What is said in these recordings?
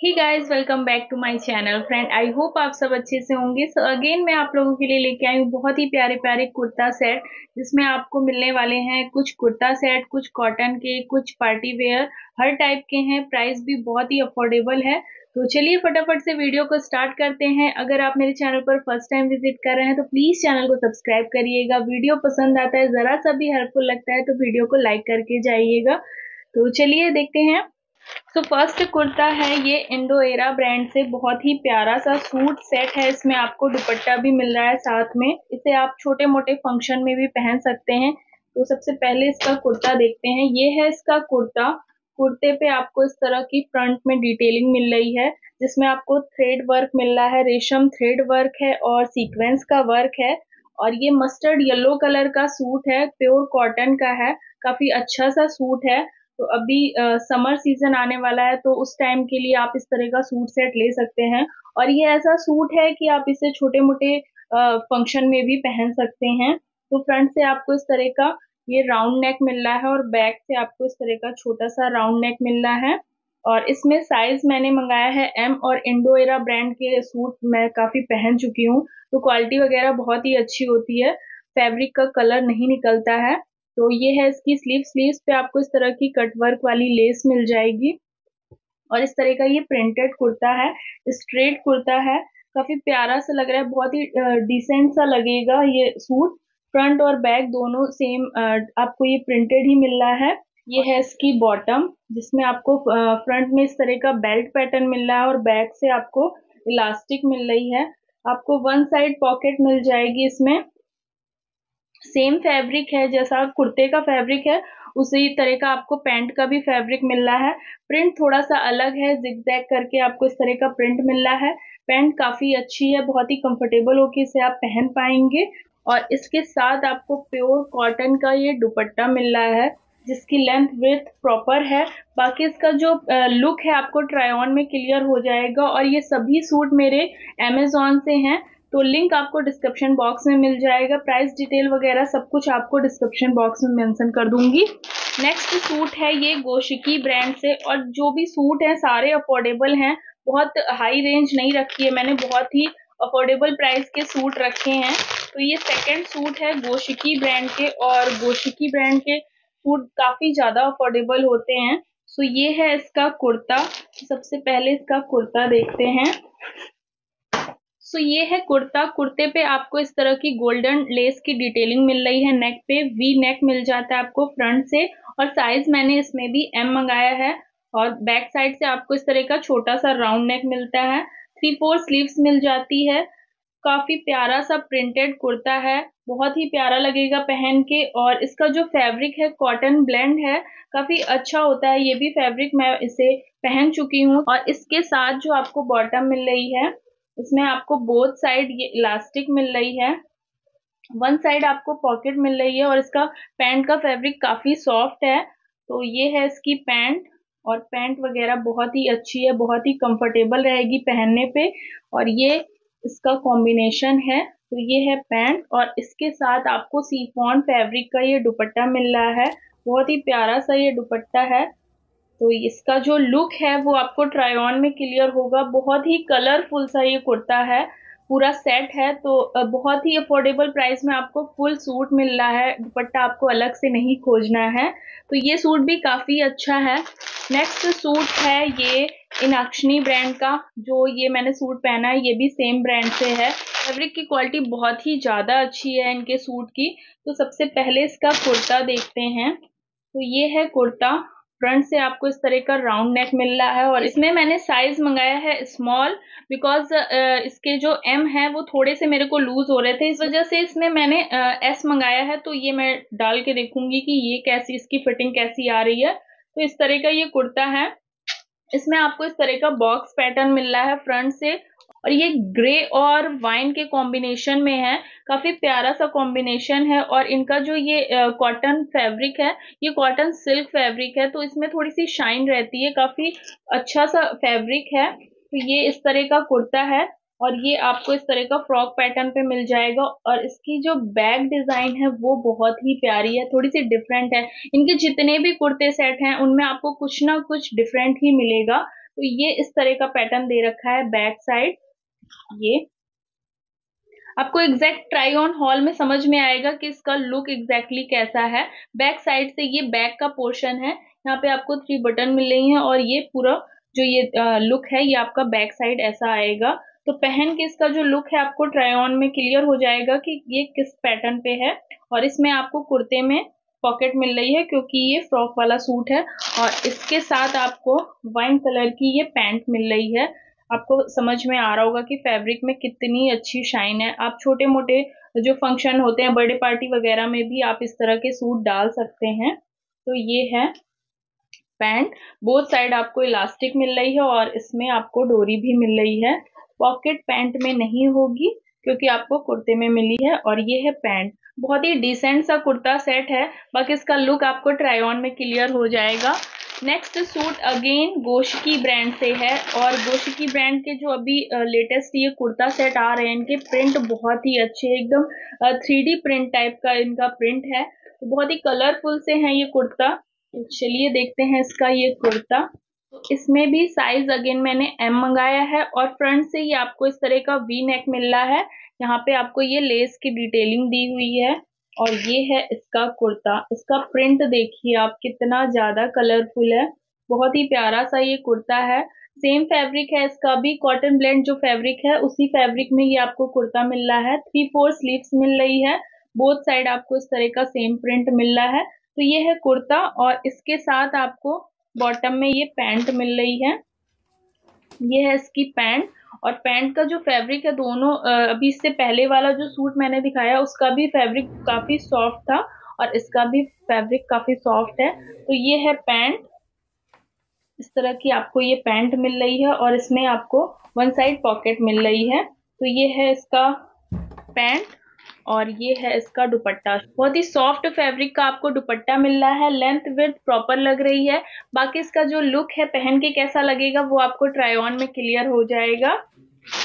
Hi guys welcome back to my channel friend I hope आप सब अच्छे से होंगे। सो so अगेन मैं आप लोगों के लिए लेके आई हूँ बहुत ही प्यारे प्यारे कुर्ता सेट जिसमें आपको मिलने वाले हैं कुछ कुर्ता सेट कुछ कॉटन के, कुछ पार्टी वेयर हर टाइप के हैं। प्राइस भी बहुत ही अफोर्डेबल है। तो चलिए फटाफट से वीडियो को स्टार्ट करते हैं। अगर आप मेरे चैनल पर फ़र्स्ट टाइम विज़िट कर रहे हैं तो प्लीज़ चैनल को सब्सक्राइब करिएगा। वीडियो पसंद आता है, जरा सा भी हेल्पफुल लगता है तो वीडियो को लाइक करके जाइएगा। तो चलिए देखते हैं। तो फ़र्स्ट कुर्ता है ये इंडो एरा ब्रांड से बहुत ही प्यारा सा सूट सेट है। इसमें आपको दुपट्टा भी मिल रहा है साथ में। इसे आप छोटे मोटे फ़ंक्शन में भी पहन सकते हैं। तो सबसे पहले इसका कुर्ता देखते हैं। ये है इसका कुर्ता। कुर्ते पे आपको इस तरह की फ्रंट में डिटेलिंग मिल रही है, जिसमें आपको थ्रेड वर्क मिल रहा है। रेशम थ्रेड वर्क है और सीक्वेंस का वर्क है। और ये मस्टर्ड येलो कलर का सूट है। प्योर कॉटन का है। काफ़ी अच्छा सा सूट है। तो अभी समर सीज़न आने वाला है तो उस टाइम के लिए आप इस तरह का सूट सेट ले सकते हैं। और ये ऐसा सूट है कि आप इसे छोटे मोटे फ़ंक्शन में भी पहन सकते हैं। तो फ्रंट से आपको इस तरह का ये राउंड नेक मिल रहा है और बैक से आपको इस तरह का छोटा सा राउंड नेक मिल रहा है। और इसमें साइज़ मैंने मंगाया है एम और इंडोएरा ब्रांड के सूट मैं काफ़ी पहन चुकी हूँ। तो क्वालिटी वगैरह बहुत ही अच्छी होती है। फैब्रिक का कलर नहीं निकलता है। तो ये है इसकी स्लीव स्लीव्स पे आपको इस तरह की कट वर्क वाली लेस मिल जाएगी। और इस तरह का ये प्रिंटेड कुर्ता है स्ट्रेट कुर्ता है। काफ़ी प्यारा सा लग रहा है, बहुत ही डिसेंट सा लगेगा ये सूट। फ्रंट और बैक दोनों सेम आपको ये प्रिंटेड ही मिल रहा है। ये है इसकी बॉटम जिसमें आपको फ्रंट में इस तरह का बेल्ट पैटर्न मिल रहा है और बैक से आपको इलास्टिक मिल रही है। आपको वन साइड पॉकेट मिल जाएगी इसमें। सेम फैब्रिक है, जैसा कुर्ते का फैब्रिक है, उसी तरह का आपको पैंट का भी फैब्रिक मिल रहा है। प्रिंट थोड़ा सा अलग है जिग जैग करके आपको इस तरह का प्रिंट मिल रहा है। पैंट काफ़ी अच्छी है, बहुत ही कंफर्टेबल होकर इसे आप पहन पाएँगे। और इसके साथ आपको प्योर कॉटन का ये दुपट्टा मिल रहा है, जिसकी लेंथ विथ प्रॉपर है। बाकी इसका जो लुक है, आपको ट्राई ऑन में क्लियर हो जाएगा। और ये सभी सूट मेरे अमेजोन से हैं। तो लिंक आपको डिस्क्रिप्शन बॉक्स में मिल जाएगा। प्राइस डिटेल वगैरह सब कुछ आपको डिस्क्रिप्शन बॉक्स में मेंशन कर दूँगी। नेक्स्ट सूट है ये गोशिकी ब्रांड से और जो भी सूट हैं, सारे अफोर्डेबल हैं। बहुत हाई रेंज नहीं रखी है मैंने, बहुत ही अफोर्डेबल प्राइस के सूट रखे हैं। तो ये सेकंड सूट है गोशिकी ब्रांड के और गोशिकी ब्रांड के सूट काफ़ी ज़्यादा अफोर्डेबल होते हैं। सो ये है इसका कुर्ता। सबसे पहले इसका कुर्ता देखते हैं। सो ये है कुर्ता। कुर्ते पे आपको इस तरह की गोल्डन लेस की डिटेलिंग मिल रही है नेक पे। वी नेक मिल जाता है आपको फ्रंट से। और साइज़ मैंने इसमें भी एम मंगाया है। और बैक साइड से आपको इस तरह का छोटा सा राउंड नेक मिलता है। थ्री फोर स्लीव्स मिल जाती है। काफ़ी प्यारा सा प्रिंटेड कुर्ता है। बहुत ही प्यारा लगेगा पहन के। और इसका जो फैब्रिक है कॉटन ब्लेंड है, काफ़ी अच्छा होता है। ये भी फैब्रिक मैं इसे पहन चुकी हूँ। और इसके साथ जो आपको बॉटम मिल रही है इसमें आपको बोथ साइड ये इलास्टिक मिल रही है। वन साइड आपको पॉकेट मिल रही है और इसका पैंट का फैब्रिक काफ़ी सॉफ्ट है। तो ये है इसकी पैंट और पैंट वगैरह बहुत ही अच्छी है, बहुत ही कंफर्टेबल रहेगी पहनने पे और ये इसका कॉम्बिनेशन है। तो ये है पैंट और इसके साथ आपको सीफॉन फैब्रिक का ये दुपट्टा मिल रहा है। बहुत ही प्यारा सा ये दुपट्टा है। तो इसका जो लुक है वो आपको ट्राई ऑन में क्लियर होगा। बहुत ही कलरफुल सा ये कुर्ता है, पूरा सेट है। तो बहुत ही अफोर्डेबल प्राइस में आपको फुल सूट मिल रहा है। दुपट्टा आपको अलग से नहीं खोजना है। तो ये सूट भी काफ़ी अच्छा है। नेक्स्ट सूट है ये इनाक्षनी ब्रांड का, जो ये मैंने सूट पहना है, ये भी सेम ब्रांड से है। फैब्रिक की क्वालिटी बहुत ही ज़्यादा अच्छी है इनके सूट की। तो सबसे पहले इसका कुर्ता देखते हैं। तो ये है कुर्ता। फ्रंट से आपको इस तरह का राउंड नेक मिल रहा है और इसमें मैंने साइज़ मंगाया है स्मॉल बिकॉज़ इसके जो एम है वो थोड़े से मेरे को लूज हो रहे थे। इस वजह से इसमें मैंने एस मंगाया है तो ये मैं डाल के देखूँगी कि ये कैसी, इसकी फिटिंग कैसी आ रही है। तो इस तरह का ये कुर्ता है। इसमें आपको इस तरह का बॉक्स पैटर्न मिल रहा है फ्रंट से। और ये ग्रे और वाइन के कॉम्बिनेशन में है, काफ़ी प्यारा सा कॉम्बिनेशन है और इनका जो ये कॉटन फैब्रिक है, ये कॉटन सिल्क फैब्रिक है तो इसमें थोड़ी सी शाइन रहती है, काफ़ी अच्छा सा फैब्रिक है। तो ये इस तरह का कुर्ता है और ये आपको इस तरह का फ्रॉक पैटर्न पे मिल जाएगा और इसकी जो बैक डिज़ाइन है, वो बहुत ही प्यारी है थोड़ी सी डिफरेंट है। इनके जितने भी कुर्ते सेट हैं, उनमें आपको कुछ ना कुछ डिफरेंट ही मिलेगा। तो ये इस तरह का पैटर्न दे रखा है बैक साइड ये. आपको एग्जैक्ट ट्राई ऑन हॉल में समझ में आएगा कि इसका लुक एग्जैक्टली exactly कैसा है. बैक साइड से ये बैक का पोर्शन है. यहाँ पे आपको थ्री बटन मिल रही हैं और ये पूरा जो ये लुक है, ये आपका बैक साइड ऐसा आएगा. तो पहन के इसका जो लुक है आपको ट्राई ऑन में क्लियर हो जाएगा कि ये किस पैटर्न पे है और इसमें आपको कुर्ते में पॉकेट मिल रही है क्योंकि ये फ्रॉक वाला सूट है और इसके साथ आपको वाइन कलर की ये पैंट मिल रही है। आपको समझ में आ रहा होगा कि फैब्रिक में कितनी अच्छी शाइन है। आप छोटे मोटे जो फ़ंक्शन होते हैं, बर्थडे पार्टी वगैरह में भी आप इस तरह के सूट डाल सकते हैं। तो ये है पैंट बोथ साइड आपको इलास्टिक मिल रही है और इसमें आपको डोरी भी मिल रही है। पॉकेट पैंट में नहीं होगी। क्योंकि आपको कुर्ते में मिली है और ये है पैंट। बहुत ही डिसेंट सा कुर्ता सेट है, बाकी इसका लुक आपको ट्राई ऑन में क्लियर हो जाएगा। नेक्स्ट सूट अगेन गोशकी ब्रांड से है और गोशकी ब्रांड के जो अभी लेटेस्ट ये कुर्ता सेट आ रहे हैं, इनके प्रिंट बहुत ही अच्छे एकदम थ्री प्रिंट टाइप का इनका प्रिंट है। बहुत ही कलरफुल से है ये कुर्ता। चलिए देखते हैं इसका ये कुर्ता। इसमें भी साइज़ अगेन मैंने एम मंगाया है और फ्रंट से ही आपको इस तरह का वी नेक मिल रहा है। यहाँ पे आपको ये लेस की डिटेलिंग दी हुई है और ये है इसका कुर्ता। इसका प्रिंट देखिए आप, कितना ज़्यादा कलरफुल है। बहुत ही प्यारा सा ये कुर्ता है। सेम फैब्रिक है इसका भी। कॉटन ब्लेंड जो फैब्रिक है, उसी फैब्रिक में ये आपको कुर्ता मिल रहा है। थ्री फोर स्लीव्स मिल रही है। बोथ साइड आपको इस तरह का सेम प्रिंट मिल रहा है। तो ये है कुर्ता और इसके साथ आपको बॉटम में ये पैंट मिल रही है। ये है इसकी पैंट और पैंट का जो फैब्रिक है दोनों अभी इससे पहले वाला जो सूट मैंने दिखाया, उसका भी फैब्रिक काफ़ी सॉफ्ट था और इसका भी फैब्रिक काफ़ी सॉफ्ट है। तो ये है पैंट। इस तरह की आपको ये पैंट मिल रही है और इसमें आपको वन साइड पॉकेट मिल रही है। तो ये है इसका पैंट। और ये है इसका दुपट्टा। बहुत ही सॉफ्ट फैब्रिक का आपको दुपट्टा मिल रहा है। लेंथ विथ प्रॉपर लग रही है। बाकी इसका जो लुक है, पहन के कैसा लगेगा, वो आपको ट्राई ऑन में क्लियर हो जाएगा।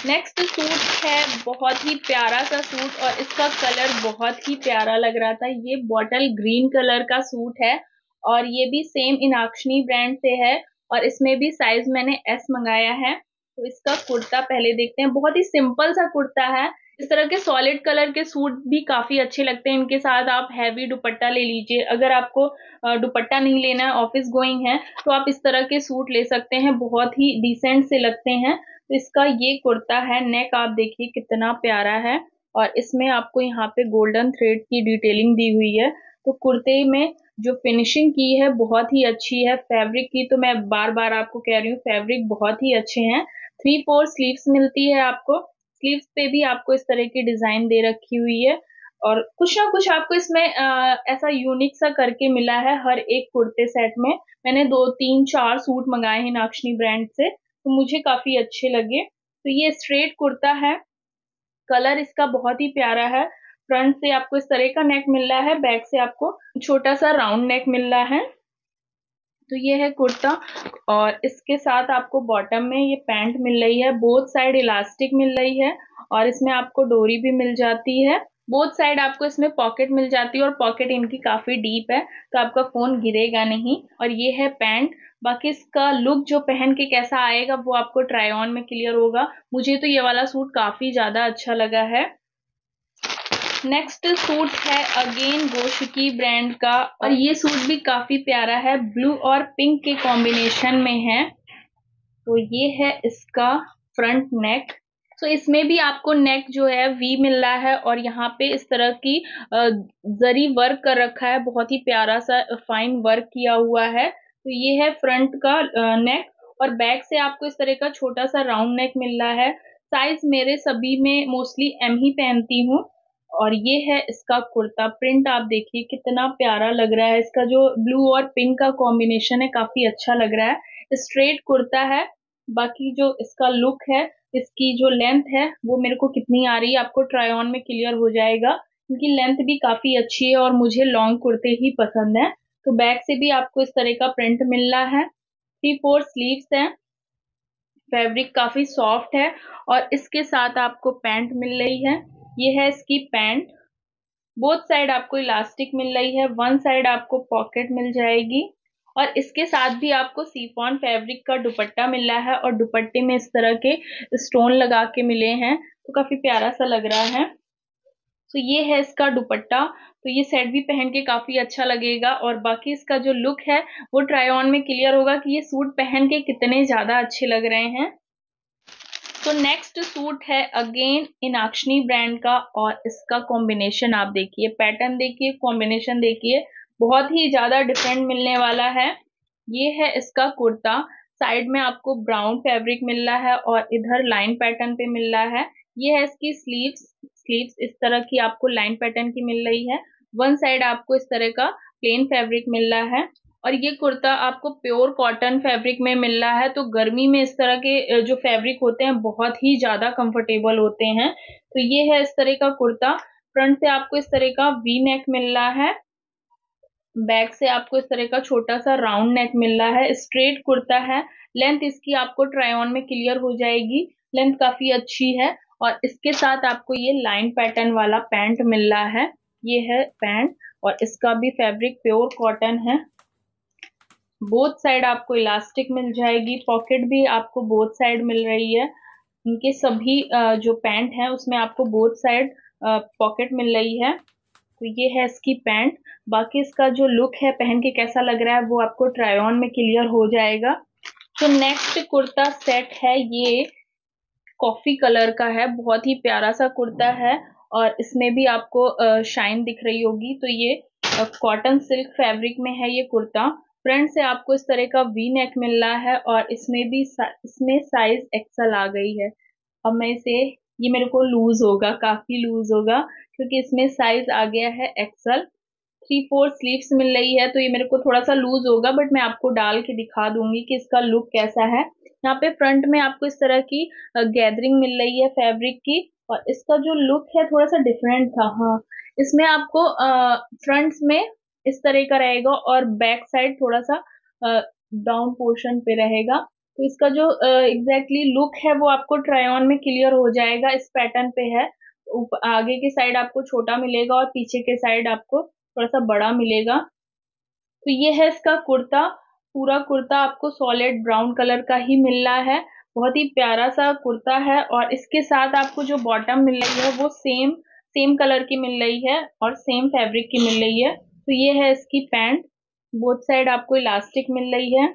नेक्स्ट सूट है, बहुत ही प्यारा सा सूट और इसका कलर बहुत ही प्यारा लग रहा था। ये बॉटल ग्रीन कलर का सूट है और ये भी सेम इनाक्षनी ब्रांड से है और इसमें भी साइज़ मैंने एस मंगाया है। तो इसका कुर्ता पहले देखते हैं। बहुत ही सिंपल सा कुर्ता है। इस तरह के सॉलिड कलर के सूट भी काफ़ी अच्छे लगते हैं इनके साथ। आप हैवी दुपट्टा ले लीजिए। अगर आपको दुपट्टा नहीं लेना है ऑफ़िस गोइंग है तो आप इस तरह के सूट ले सकते हैं। बहुत ही डिसेंट से लगते हैं। तो इसका ये कुर्ता है नेक आप देखिए कितना प्यारा है। और इसमें आपको यहाँ पे गोल्डन थ्रेड की डिटेलिंग दी हुई है। तो कुर्ते में जो फिनिशिंग की है, बहुत ही अच्छी है। फैब्रिक की तो मैं बार बार आपको कह रही हूँ फैब्रिक बहुत ही अच्छे हैं। थ्री फोर स्लीव्स मिलती है आपको। स्लीव्स पे भी आपको इस तरह की डिज़ाइन दे रखी हुई है। और कुछ ना कुछ आपको इसमें आ, ऐसा यूनिक सा करके मिला है हर एक कुर्ते सेट में। मैंने दो तीन चार सूट मंगाए हैं नाक्षनी ब्रांड से तो मुझे काफ़ी अच्छे लगे। तो ये स्ट्रेट कुर्ता है। कलर इसका बहुत ही प्यारा है। फ्रंट से आपको इस तरह का नेक मिल रहा है बैक से आपको छोटा सा राउंड नेक मिल रहा है। तो ये है कुर्ता और इसके साथ आपको बॉटम में ये पैंट मिल रही है बोथ साइड इलास्टिक मिल रही है और इसमें आपको डोरी भी मिल जाती है। बोथ साइड आपको इसमें पॉकेट मिल जाती है और पॉकेट इनकी काफ़ी डीप है तो आपका फ़ोन गिरेगा नहीं। और ये है पैंट बाकी इसका लुक जो पहन के कैसा आएगा वो आपको ट्राई ऑन में क्लियर होगा। मुझे तो ये वाला सूट काफ़ी ज़्यादा अच्छा लगा है। नेक्स्ट सूट है अगेन गोशुकी ब्रांड का और ये सूट भी काफ़ी प्यारा है। ब्लू और पिंक के कॉम्बिनेशन में है। तो ये है इसका फ्रंट नेक तो इसमें भी आपको नेक जो है वी मिल रहा है और यहाँ पे इस तरह की जरी वर्क कर रखा है। बहुत ही प्यारा सा फाइन वर्क किया हुआ है। तो ये है फ्रंट का नेक और बैक से आपको इस तरह का छोटा सा राउंड नेक मिल रहा है। साइज़ मेरे सभी में मोस्टली एम ही पहनती हूँ। और ये है इसका कुर्ता। प्रिंट आप देखिए, कितना प्यारा लग रहा है। इसका जो ब्लू और पिंक का कॉम्बिनेशन है, काफ़ी अच्छा लग रहा है। स्ट्रेट कुर्ता है। बाकी जो इसका लुक है, इसकी जो लेंथ है, वो मेरे को कितनी आ रही है, आपको ट्राई ऑन में क्लियर हो जाएगा। क्योंकि लेंथ भी काफ़ी अच्छी है और मुझे लॉन्ग कुर्ते ही पसंद है। तो बैक से भी आपको इस तरह का प्रिंट मिल रहा है। थ्री फोर स्लीव्स है। फैब्रिक काफ़ी सॉफ्ट है और इसके साथ आपको पैंट मिल रही है। ये है इसकी पैंट। बोथ साइड आपको इलास्टिक मिल रही है, वन साइड आपको पॉकेट मिल जाएगी। और इसके साथ भी आपको सीफॉन फैब्रिक का दुपट्टा मिल रहा है और दुपट्टे में इस तरह के स्टोन लगा के मिले हैं तो काफ़ी प्यारा सा लग रहा है। तो ये है इसका दुपट्टा। तो ये सेट भी पहन के काफ़ी अच्छा लगेगा और बाकी इसका जो लुक है, वो ट्राई ऑन में क्लियर होगा कि ये सूट पहन के कितने ज़्यादा अच्छे लग रहे हैं। तो नेक्स्ट सूट है अगेन इनाक्षनी ब्रांड का और इसका कॉम्बिनेशन आप देखिए पैटर्न देखिए कॉम्बिनेशन देखिए, बहुत ही ज़्यादा डिफरेंट मिलने वाला है। ये है इसका कुर्ता साइड में आपको ब्राउन फैब्रिक मिल रहा है और इधर लाइन पैटर्न पे मिल रहा है। ये है इसकी स्लीव्स स्लीव्स इस तरह की आपको लाइन पैटर्न की मिल रही है। वन साइड आपको इस तरह का प्लेन फैब्रिक मिल रहा है। और ये कुर्ता आपको प्योर कॉटन फैब्रिक में मिल रहा है तो गर्मी में इस तरह के जो फैब्रिक होते हैं, बहुत ही ज़्यादा कंफर्टेबल होते हैं। तो ये है इस तरह का कुर्ता। फ्रंट से आपको इस तरह का वी नेक मिल रहा है। बैक से आपको इस तरह का छोटा सा राउंड नेक मिल रहा है। स्ट्रेट कुर्ता है। लेंथ इसकी आपको ट्राई ऑन में क्लियर हो जाएगी। लेंथ काफ़ी अच्छी है। और इसके साथ आपको ये लाइन पैटर्न वाला पैंट मिल रहा है। ये है पैंट और इसका भी फैब्रिक प्योर कॉटन है। बोथ साइड आपको इलास्टिक मिल जाएगी पॉकेट भी आपको बोथ साइड मिल रही है। इनके सभी जो पैंट है, उसमें आपको बोथ साइड पॉकेट मिल रही है। तो ये है इसकी पैंट बाकी इसका जो लुक है, पहन के कैसा लग रहा है, वो आपको ट्राई ऑन में क्लियर हो जाएगा। तो नेक्स्ट कुर्ता सेट है ये कॉफ़ी कलर का है। बहुत ही प्यारा सा कुर्ता है और इसमें भी आपको शाइन दिख रही होगी। तो ये कॉटन सिल्क फैब्रिक में है ये कुर्ता। फ्रंट से आपको इस तरह का वी नेक मिल रहा है और इसमें भी इसमें साइज़ एक्सल आ गई है। अब मैं इसे, ये मेरे को लूज होगा, काफ़ी लूज होगा, क्योंकि इसमें साइज़ आ गया है एक्सल थ्री फोर स्लीव्स मिल रही है तो ये मेरे को थोड़ा सा लूज होगा बट मैं आपको डाल के दिखा दूँगी कि इसका लुक कैसा है। यहाँ पे फ्रंट में आपको इस तरह की गैदरिंग मिल रही है फैब्रिक की, और इसका जो लुक है थोड़ा सा डिफरेंट था हाँ। इसमें आपको फ्रंट्स में इस तरह का रहेगा और बैक साइड थोड़ा सा डाउन पोर्शन पे रहेगा। तो इसका जो एग्जैक्टली exactly लुक है वो आपको ट्राई ऑन में क्लियर हो जाएगा, इस पैटर्न पे है। आगे के साइड आपको छोटा मिलेगा और पीछे के साइड आपको थोड़ा सा बड़ा मिलेगा। तो ये है इसका कुर्ता। पूरा कुर्ता आपको सॉलिड ब्राउन कलर का ही मिल रहा है। बहुत ही प्यारा सा कुर्ता है और इसके साथ आपको जो बॉटम मिल रही है वो सेम सेम कलर की मिल रही है और सेम फैब्रिक की मिल रही है। तो ये है इसकी पैंट। बोथ साइड आपको इलास्टिक मिल रही है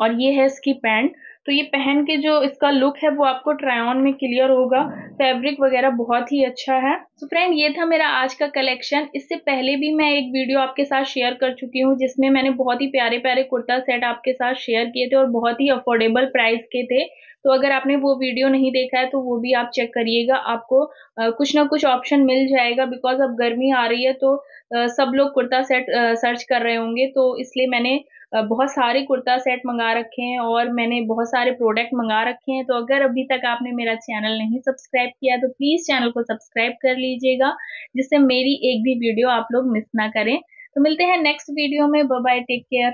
और ये है इसकी पैंट। तो ये पहन के जो इसका लुक है, वो आपको ट्राई ऑन में क्लियर होगा। फैब्रिक वगैरह बहुत ही अच्छा है। तो फ्रेंड ये था मेरा आज का कलेक्शन इससे पहले भी मैं एक वीडियो आपके साथ शेयर कर चुकी हूँ, जिसमें मैंने बहुत ही प्यारे प्यारे कुर्ता सेट आपके साथ शेयर किए थे और बहुत ही अफोर्डेबल प्राइस के थे। तो अगर आपने वो वीडियो नहीं देखा है तो वो भी आप चेक करिएगा। आपको कुछ ना कुछ ऑप्शन मिल जाएगा बिकॉज़ अब गर्मी आ रही है तो सब लोग कुर्ता सेट सर्च कर रहे होंगे। तो इसलिए मैंने बहुत सारे कुर्ता सेट मंगा रखे हैं और मैंने बहुत सारे प्रोडक्ट मंगा रखे हैं। तो अगर अभी तक आपने मेरा चैनल नहीं सब्सक्राइब किया तो प्लीज़ चैनल को सब्सक्राइब कर लीजिएगा, जिससे मेरी एक भी वीडियो आप लोग मिस ना करें। तो मिलते हैं नेक्स्ट वीडियो में। Bye take care